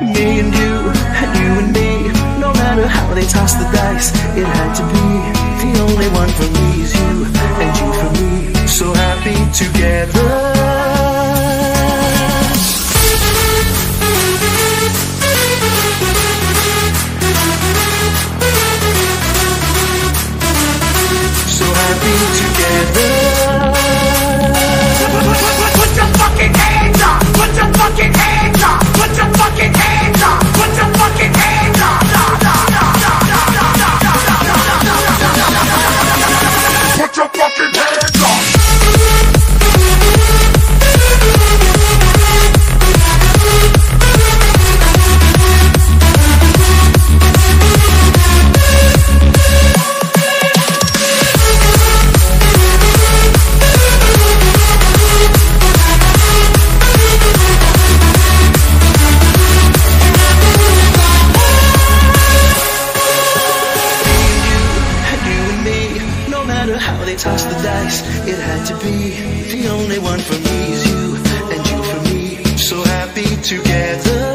Me and you, and you and me. No matter how they toss the dice, it had to be. The only one for me is you, and you for me. So happy together. To be. The only one for me is you, and you for me. So happy together.